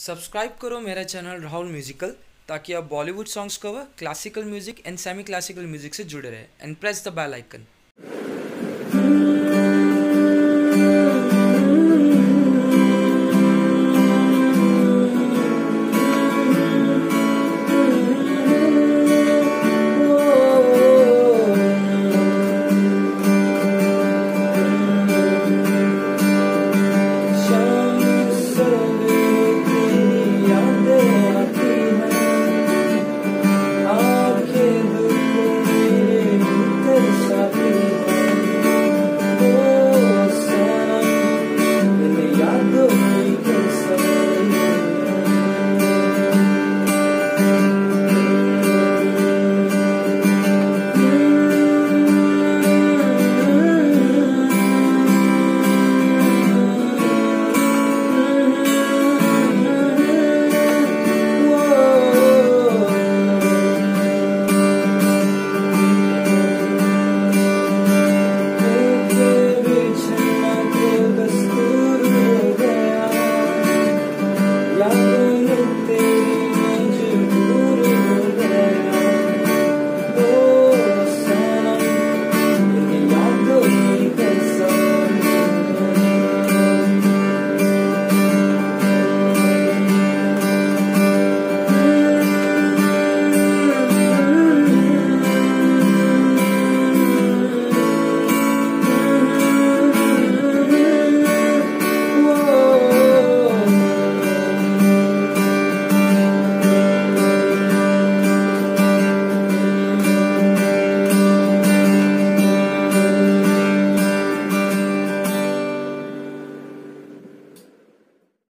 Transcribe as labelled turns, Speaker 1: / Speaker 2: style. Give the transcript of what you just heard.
Speaker 1: Subscribe करो मेरा channel Rahul musical ताकि आप Bollywood songs cover classical music and semi classical music से जुड़े रहे। And press the bell icon